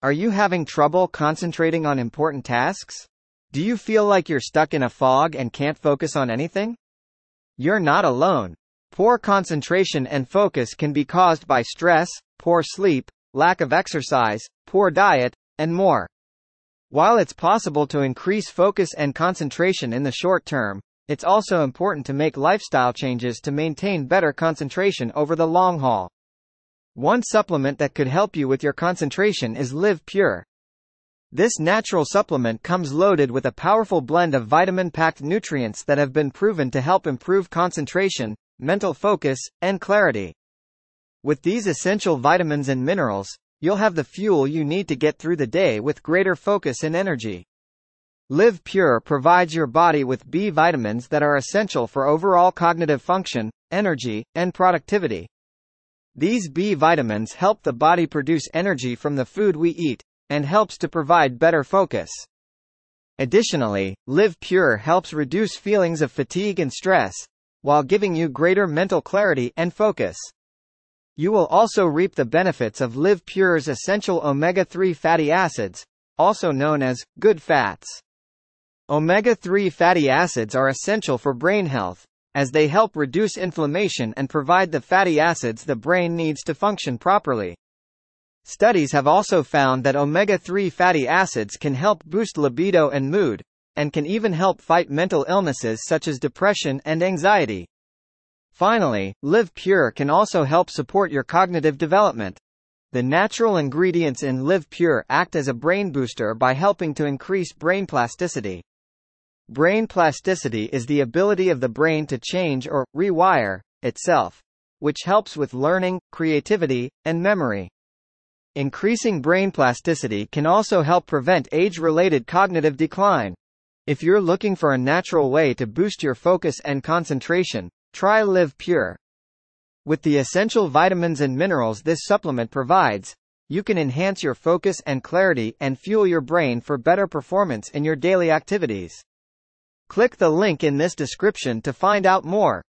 Are you having trouble concentrating on important tasks? Do you feel like you're stuck in a fog and can't focus on anything? You're not alone. Poor concentration and focus can be caused by stress, poor sleep, lack of exercise, poor diet, and more. While it's possible to increase focus and concentration in the short term, it's also important to make lifestyle changes to maintain better concentration over the long haul. One supplement that could help you with your concentration is Liv Pure. This natural supplement comes loaded with a powerful blend of vitamin-packed nutrients that have been proven to help improve concentration, mental focus, and clarity. With these essential vitamins and minerals, you'll have the fuel you need to get through the day with greater focus and energy. Liv Pure provides your body with B vitamins that are essential for overall cognitive function, energy, and productivity. These B vitamins help the body produce energy from the food we eat, and helps to provide better focus. Additionally, Liv Pure helps reduce feelings of fatigue and stress, while giving you greater mental clarity and focus. You will also reap the benefits of Liv Pure's essential omega-3 fatty acids, also known as good fats. Omega-3 fatty acids are essential for brain health, as they help reduce inflammation and provide the fatty acids the brain needs to function properly. Studies have also found that omega-3 fatty acids can help boost libido and mood, and can even help fight mental illnesses such as depression and anxiety. Finally, Liv Pure can also help support your cognitive development. The natural ingredients in Liv Pure act as a brain booster by helping to increase brain plasticity. Brain plasticity is the ability of the brain to change or rewire itself, which helps with learning, creativity, and memory. Increasing brain plasticity can also help prevent age-related cognitive decline. If you're looking for a natural way to boost your focus and concentration, try Liv Pure. With the essential vitamins and minerals this supplement provides, you can enhance your focus and clarity and fuel your brain for better performance in your daily activities. Click the link in this description to find out more.